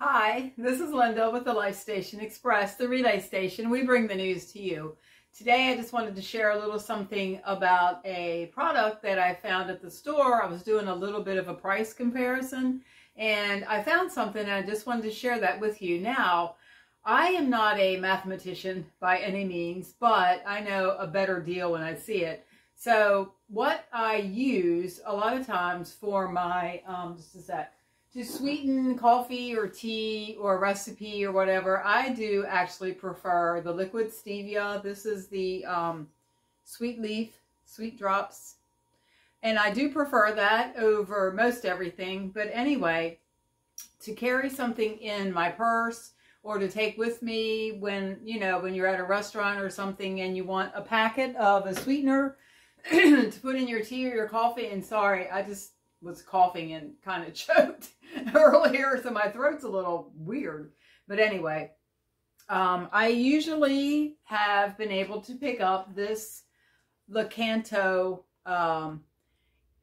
Hi, this is Linda with the Life Station Express, the relay station. We bring the news to you. Today I just wanted to share a little something about a product that I found at the store. I was doing a little bit of a price comparison and I found something and I just wanted to share that with you. Now, I am not a mathematician by any means, but I know a better deal when I see it. So what I use a lot of times for my, um, just a sec, to sweeten coffee or tea or recipe or whatever, I do actually prefer the liquid stevia. This is the um, sweet leaf, sweet drops. And I do prefer that over most everything. But anyway, to carry something in my purse or to take with me when, you know, when you're at a restaurant or something and you want a packet of a sweetener, to put in your tea or your coffee. And sorry, I just was coughing and kind of choked earlier, so my throat's a little weird. But anyway, um, I usually have been able to pick up this Lakanto. Um,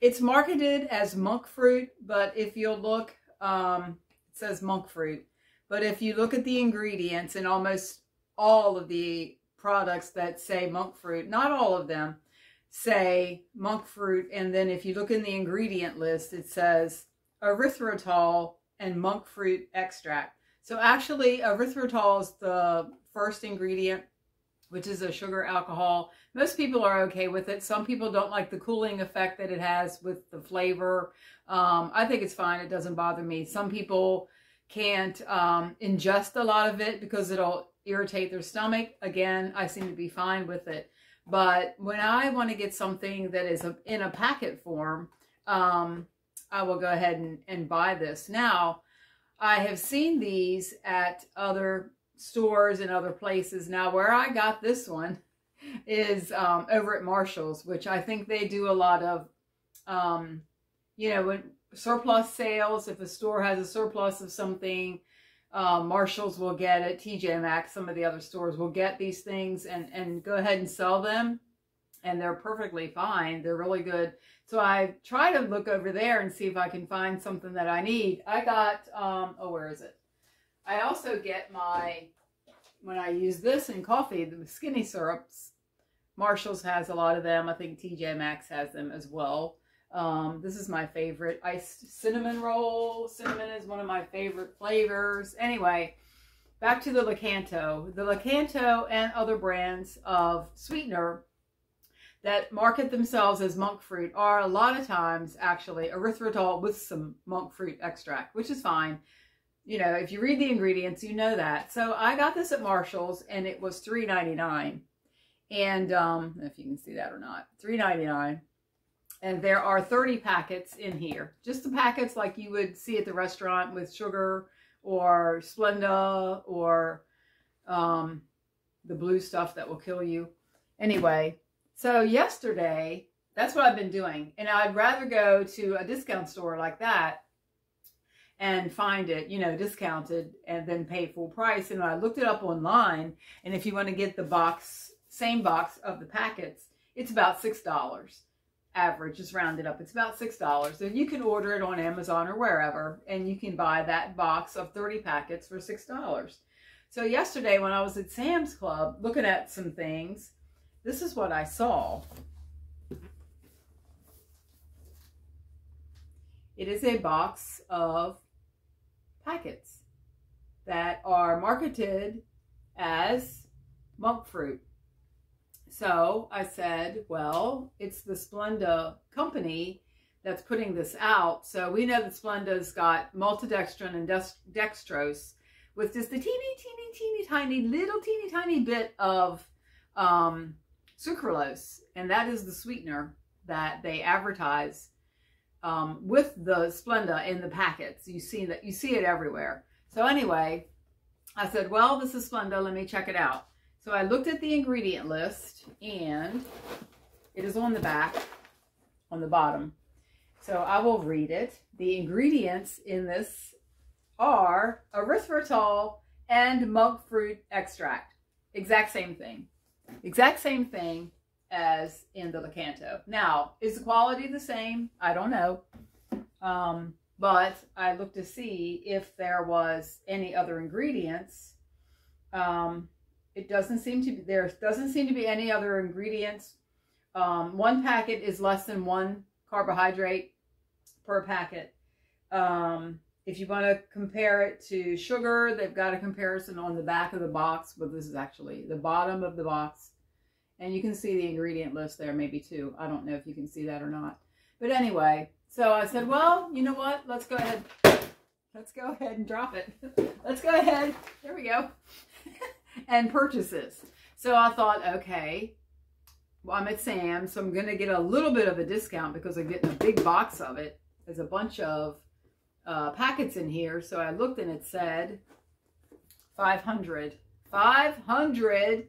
it's marketed as monk fruit, but if you'll look, um, it says monk fruit. But if you look at the ingredients and almost all of the products that say monk fruit, not all of them, say monk fruit. And then if you look in the ingredient list, it says erythritol and monk fruit extract. So actually erythritol is the first ingredient, which is a sugar alcohol. Most people are okay with it. Some people don't like the cooling effect that it has with the flavor. Um, I think it's fine. It doesn't bother me. Some people can't um, ingest a lot of it because it'll irritate their stomach. Again, I seem to be fine with it. But when I want to get something that is a, in a packet form, um, I will go ahead and, and buy this. Now, I have seen these at other stores and other places. Now, where I got this one is um, over at Marshall's, which I think they do a lot of, um, you know, when surplus sales, if a store has a surplus of something, um, Marshalls will get it. TJ Maxx, some of the other stores will get these things and, and go ahead and sell them. And they're perfectly fine. They're really good. So I try to look over there and see if I can find something that I need. I got, um, oh, where is it? I also get my, when I use this in coffee, the skinny syrups. Marshall's has a lot of them. I think TJ Maxx has them as well. Um, this is my favorite iced cinnamon roll. Cinnamon is one of my favorite flavors. Anyway, back to the Lakanto. The Lakanto and other brands of sweetener that market themselves as monk fruit are a lot of times actually erythritol with some monk fruit extract, which is fine. You know, if you read the ingredients, you know that. So I got this at Marshall's and it was $3.99. And um, if you can see that or not, $3.99 and there are 30 packets in here. Just the packets like you would see at the restaurant with sugar or Splenda or um, the blue stuff that will kill you. Anyway, so yesterday, that's what I've been doing. And I'd rather go to a discount store like that and find it, you know, discounted and then pay full price. And I looked it up online. And if you want to get the box, same box of the packets, it's about $6 average is rounded up. It's about $6. And you can order it on Amazon or wherever, and you can buy that box of 30 packets for $6. So yesterday when I was at Sam's Club looking at some things, this is what I saw. It is a box of packets that are marketed as monk fruit. So I said, well, it's the Splenda company that's putting this out. So we know that Splenda's got maltodextrin and dextrose with just a teeny, teeny, teeny, tiny, little teeny, tiny bit of um, sucralose. And that is the sweetener that they advertise um, with the Splenda in the packets. You see that you see it everywhere. So anyway, I said, well, this is Splenda. Let me check it out. So I looked at the ingredient list and it is on the back, on the bottom. So I will read it. The ingredients in this are erythritol and monk fruit extract. Exact same thing. Exact same thing as in the Lakanto. Now, is the quality the same? I don't know. Um, but I looked to see if there was any other ingredients. Um, it doesn't seem to be, there doesn't seem to be any other ingredients. Um, one packet is less than one carbohydrate per packet. Um, if you want to compare it to sugar, they've got a comparison on the back of the box, but this is actually the bottom of the box. And you can see the ingredient list there, maybe too. I don't know if you can see that or not. But anyway, so I said, well, you know what? Let's go ahead. Let's go ahead and drop it. Let's go ahead. There we go. and purchase this. So I thought, okay, well, I'm at Sam's, so I'm going to get a little bit of a discount because I'm getting a big box of it. There's a bunch of uh, packets in here. So I looked and it said 500. 500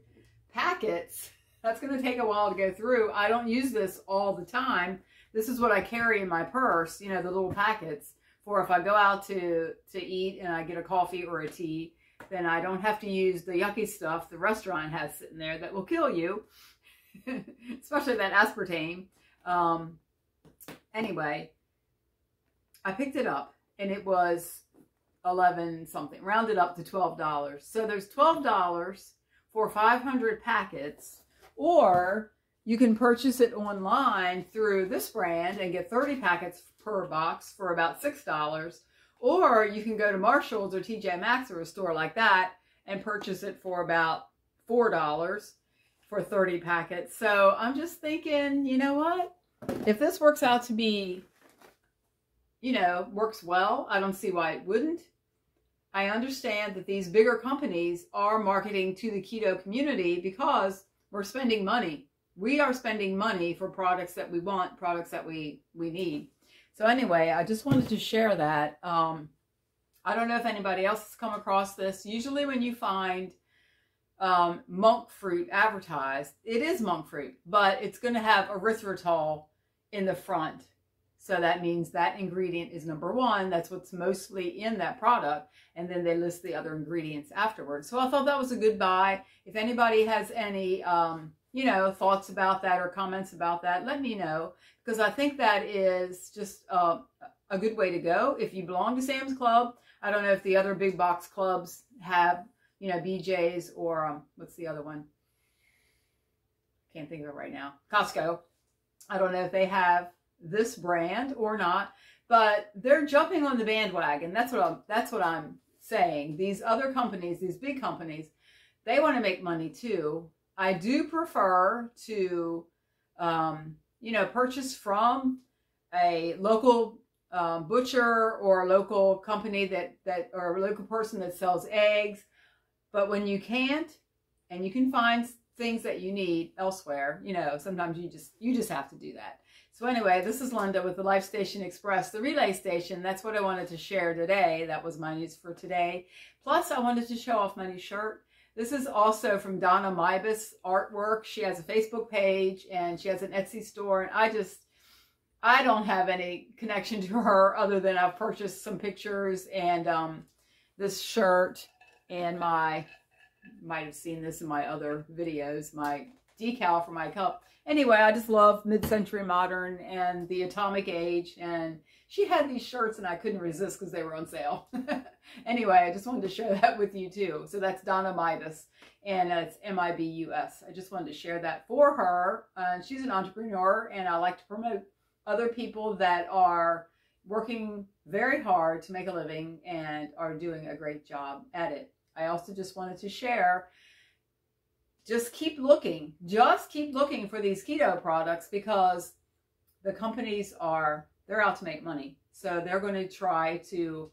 packets. That's going to take a while to go through. I don't use this all the time. This is what I carry in my purse, you know, the little packets for if I go out to, to eat and I get a coffee or a tea, then I don't have to use the yucky stuff the restaurant has sitting there that will kill you, especially that aspartame. Um, anyway, I picked it up and it was 11 something, rounded up to $12. So there's $12 for 500 packets or you can purchase it online through this brand and get 30 packets per box for about $6. Or you can go to Marshall's or TJ Maxx or a store like that and purchase it for about $4 for 30 packets. So I'm just thinking, you know what? If this works out to be, you know, works well, I don't see why it wouldn't. I understand that these bigger companies are marketing to the keto community because we're spending money we are spending money for products that we want, products that we, we need. So anyway, I just wanted to share that. Um, I don't know if anybody else has come across this. Usually when you find um, monk fruit advertised, it is monk fruit, but it's going to have erythritol in the front. So that means that ingredient is number one. That's what's mostly in that product. And then they list the other ingredients afterwards. So I thought that was a good buy. If anybody has any um, you know, thoughts about that or comments about that, let me know because I think that is just uh, a good way to go. If you belong to Sam's Club, I don't know if the other big box clubs have, you know, BJ's or um, what's the other one? Can't think of it right now. Costco. I don't know if they have this brand or not, but they're jumping on the bandwagon. That's what I'm, that's what I'm saying. These other companies, these big companies, they want to make money too. I do prefer to, um, you know, purchase from a local um, butcher or a local company that, that, or a local person that sells eggs. But when you can't, and you can find things that you need elsewhere, you know, sometimes you just, you just have to do that. So anyway, this is Linda with the Life Station Express, the relay station. That's what I wanted to share today. That was my news for today. Plus, I wanted to show off my new shirt. This is also from Donna Mibus artwork. She has a Facebook page and she has an Etsy store. And I just, I don't have any connection to her other than I've purchased some pictures and um, this shirt and my, might have seen this in my other videos, my decal for my cup. Anyway, I just love mid-century modern and the atomic age and she had these shirts and I couldn't resist because they were on sale. anyway, I just wanted to share that with you too. So that's Donna Mibus and it's M-I-B-U-S. I just wanted to share that for her. Uh, she's an entrepreneur and I like to promote other people that are working very hard to make a living and are doing a great job at it. I also just wanted to share just keep looking. Just keep looking for these keto products because the companies are they're out to make money. So they're going to try to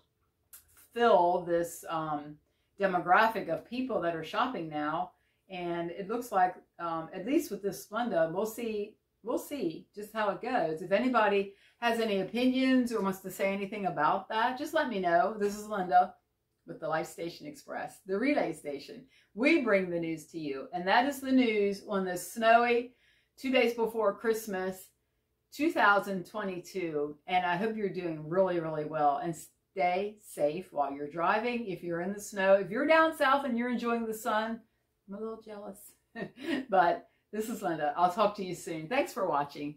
fill this um, demographic of people that are shopping now. And it looks like, um, at least with this Splenda, we'll see, we'll see just how it goes. If anybody has any opinions or wants to say anything about that, just let me know. This is Linda with the Life Station Express, the relay station. We bring the news to you. And that is the news on this snowy two days before Christmas 2022. And I hope you're doing really, really well. And stay safe while you're driving. If you're in the snow, if you're down south and you're enjoying the sun, I'm a little jealous. but this is Linda. I'll talk to you soon. Thanks for watching.